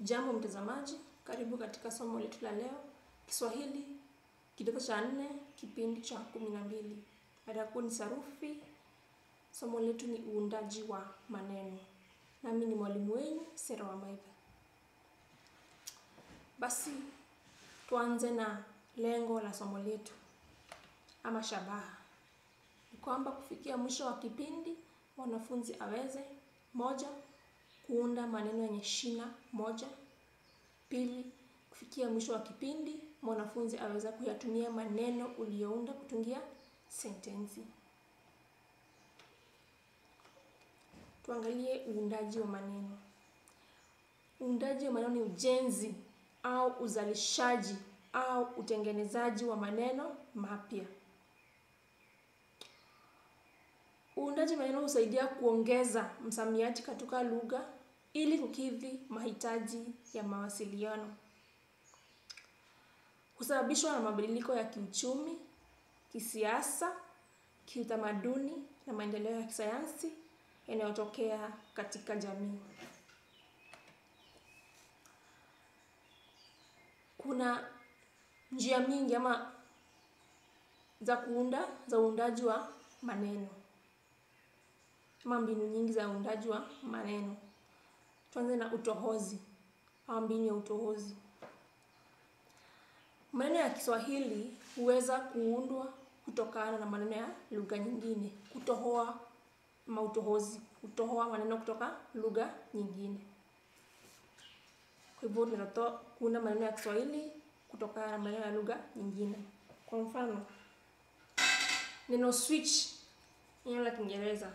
Jambo mtazamaji, karibu katika somo letu la leo, Kiswahili kidato cha nne, kipindi cha kumi na mbili. Mada ni sarufi. Somo letu ni uundaji wa maneno, nami ni mwalimu wenu Sera wa Maitha. Basi tuanze na lengo la somo letu ama shabaha, ni kwamba kufikia mwisho wa kipindi mwanafunzi aweze moja, kuunda maneno yenye shina moja. Pili, kufikia mwisho wa kipindi mwanafunzi aweza kuyatumia maneno uliyounda kutungia sentensi. Tuangalie uundaji wa maneno. Uundaji wa maneno ni ujenzi au uzalishaji au utengenezaji wa maneno mapya. Uundaji maneno husaidia kuongeza msamiati katika lugha ili kukidhi mahitaji ya mawasiliano. Husababishwa na mabadiliko ya kiuchumi, kisiasa, kiutamaduni na maendeleo ya kisayansi yanayotokea katika jamii. Kuna njia mingi ama za kuunda za uundaji wa maneno ama mbinu nyingi za uundaji wa maneno. Tuanze na utohozi au mbinu ya utohozi. Maneno ya Kiswahili huweza kuundwa kutokana na maneno ya lugha nyingine, kutohoa mautohozi, kutohoa maneno kutoka lugha nyingine. Kwa hivyo tunatoa kuunda maneno ya Kiswahili kutokana na maneno ya lugha nyingine. Kwa mfano, neno switch, neno la Kiingereza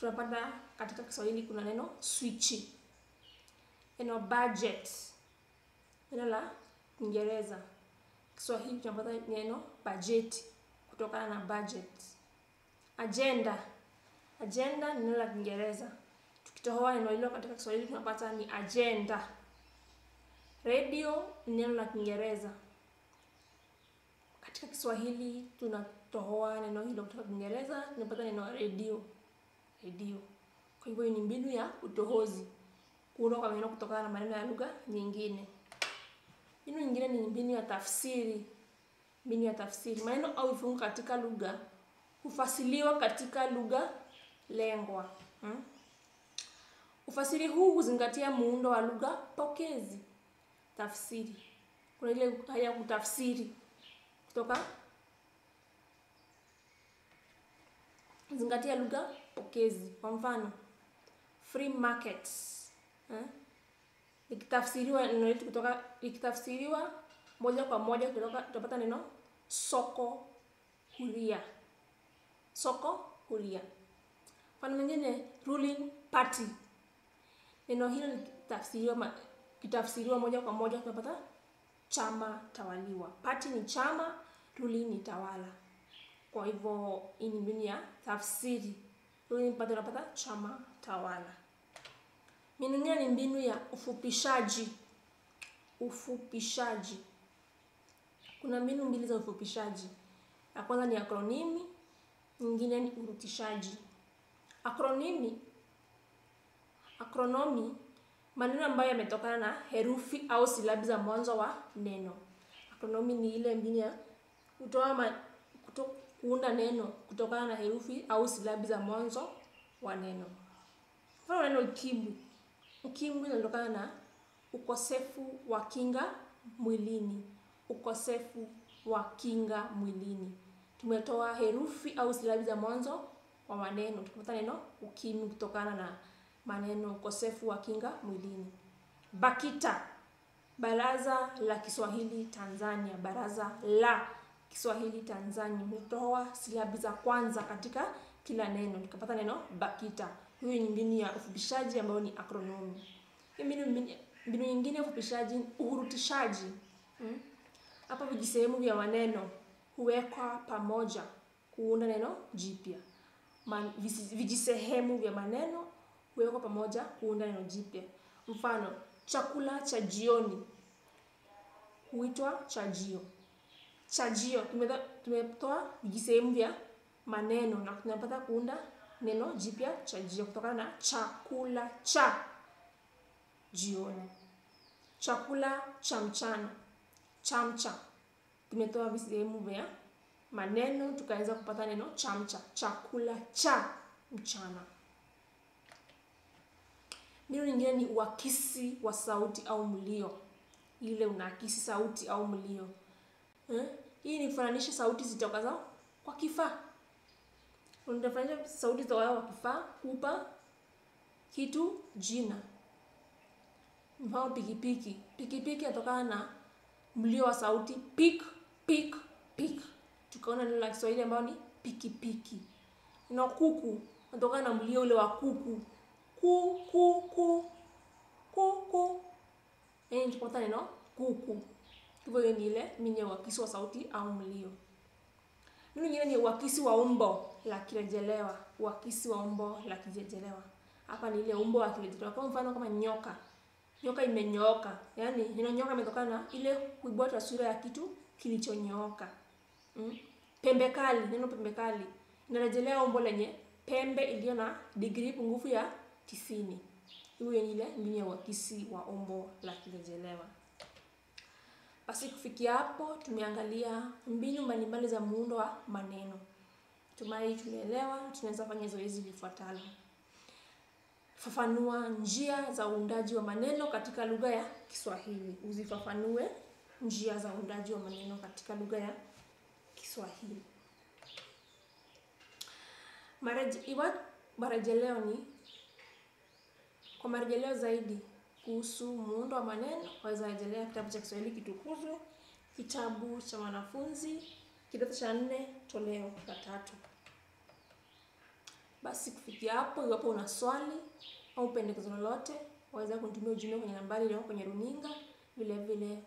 tunapata katika Kiswahili kuna neno swichi. Neno budget, neno la Kiingereza. Kiswahili tunapata neno bajeti kutokana na budget. Agenda, agenda ni neno la Kiingereza. Tukitoa neno hilo katika Kiswahili tunapata ni agenda. Radio ni neno la Kiingereza. Katika Kiswahili tunatohoa neno hilo kutoka Kiingereza tunapata neno radio. Radio. Kwa hivyo ni mbinu ya utohozi, kwa maneno kutokana na maneno ya lugha nyingine. Mbinu nyingine ni mbinu ya tafsiri. Mbinu ya tafsiri, maneno au vifungu katika lugha hufasiliwa katika lugha lengwa. Hmm? Ufasiri huu huzingatia muundo wa lugha pokezi. Tafsiri, kuna ile hali ya kutafsiri kutoka zingatia lugha pokezi. Kwa mfano, free markets eh? Ikitafsiriwa neno letu kutoka ikitafsiriwa moja kwa moja kutoka tutapata neno soko huria. Soko huria. Mfano mwingine ruling party. Neno hilo likitafsiriwa kitafsiriwa moja kwa moja tunapata chama tawaliwa. Party ni chama, ruling ni tawala. Kwa hivyo hii ni mbinu ya tafsiri. Party unapata chama tawala. Nyingine ni mbinu ya ufupishaji. Ufupishaji. Kuna mbinu mbili za ufupishaji. Ya kwanza ni akronimi, nyingine ni urutishaji. Akronimi, akronomi, maneno ambayo yametokana na herufi au silabi za mwanzo wa neno. Akronomi ni ile mbinu ya kutoa kuunda neno kutokana na herufi au silabi za mwanzo wa neno. Mfano neno ukimwi. Ukimwi inatokana na ukosefu wa kinga mwilini. Ukosefu wa kinga mwilini. Tumetoa herufi au silabi za mwanzo wa maneno tukapata neno ukimwi kutokana na maneno ukosefu wa kinga mwilini. BAKITA, Baraza la Kiswahili Tanzania. Baraza la Kiswahili Tanzania. Hutoa silabi za kwanza katika kila neno nikapata neno BAKITA. Huyu ni mbinu ya ufupishaji ambayo ni akronomi. Mbinu nyingine ya ufupishaji uhurutishaji. Hapa hmm? Vijisehemu vya maneno huwekwa pamoja kuunda neno jipya. Vijisehemu vya maneno huwekwa pamoja kuunda neno jipya. Mfano, chakula cha jioni huitwa chajio. Chajio tumetoa vijisehemu vya maneno na tunapata kuunda neno jipya chajio kutokana na chakula cha jioni. chakula cha mchana, chamcha. Tumetoa visehemu vya maneno tukaweza kupata neno chamcha, chakula cha mchana. Neno lingine ni uakisi wa sauti au mlio, ile unaakisi sauti au mlio eh? Hii ni kufananisha sauti zitokazo kwa kifaa. Unafananisha sauti zitokazo kwa kifaa kupa kitu jina. Mfano pikipiki, pikipiki yatokana na mlio wa sauti pik pik pik, tukaona neno la Kiswahili ambayo ni pikipiki. Na kuku natokana na mlio ule wa kuku ku ku ku ku ku, yaani tukapata neno kuku. Hivyo ni ile mini ya uakisi wa sauti au mlio. Neno nyingine ni uakisi wa umbo la kirejelewa. Uakisi wa umbo la kirejelewa, hapa ni ile umbo la kirejelewa. Kwa mfano kama nyoka, nyoka imenyooka, yaani neno nyoka imetokana na ile kuibua taswira ya kitu kilichonyooka. Mm. Pembe kali, neno pembe kali inarejelea umbo lenye pembe iliyo na digrii pungufu ya tisini. Hiyo ni ile mbinu ya uakisi wa umbo la kirejelewa. Basi kufikia hapo tumeangalia mbinu mbalimbali za muundo wa maneno. Tumai tumeelewa, tunaweza fanya zoezi lifuatalo. Fafanua njia za uundaji wa maneno katika lugha ya Kiswahili. Uzifafanue njia za uundaji wa maneno katika lugha ya Kiswahili. Marejeleo ni kwa marejeleo zaidi kuhusu muundo wa maneno waweza rejelea kitabu cha Kiswahili Kitukuzwe, kitabu cha wanafunzi kidato cha nne toleo la tatu. Basi kufikia hapo, iwapo una swali au pendekezo lolote, waweza kunitumia ujumbe kwenye nambari iliyo kwenye runinga. Vile vile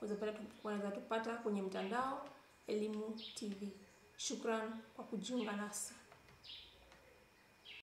waweza tupata kwenye mtandao Elimu TV. Shukran kwa kujiunga nasi.